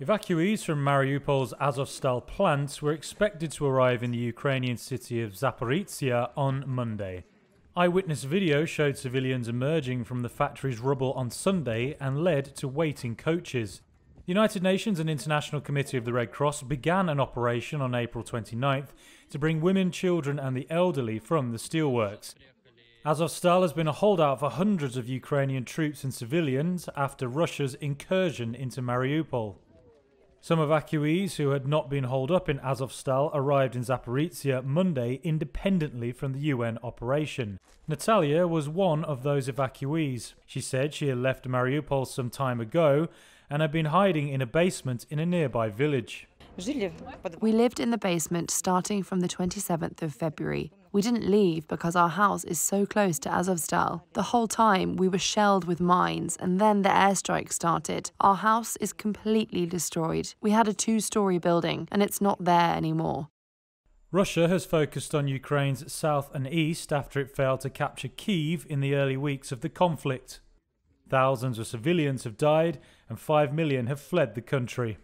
Evacuees from Mariupol's Azovstal plant were expected to arrive in the Ukrainian city of Zaporizhia on Monday. Eyewitness video showed civilians emerging from the factory's rubble on Sunday and led to waiting coaches. The United Nations and International Committee of the Red Cross began an operation on April 29th to bring women, children, and the elderly from the steelworks. Azovstal has been a holdout for hundreds of Ukrainian troops and civilians after Russia's incursion into Mariupol. Some evacuees who had not been holed up in Azovstal arrived in Zaporizhia Monday independently from the UN operation. Natalia was one of those evacuees. She said she had left Mariupol some time ago and had been hiding in a basement in a nearby village. We lived in the basement starting from the 27th of February. We didn't leave because our house is so close to Azovstal. The whole time we were shelled with mines and then the airstrike started. Our house is completely destroyed. We had a two story building and it's not there anymore. Russia has focused on Ukraine's south and east after it failed to capture Kiev in the early weeks of the conflict. Thousands of civilians have died and 5 million have fled the country.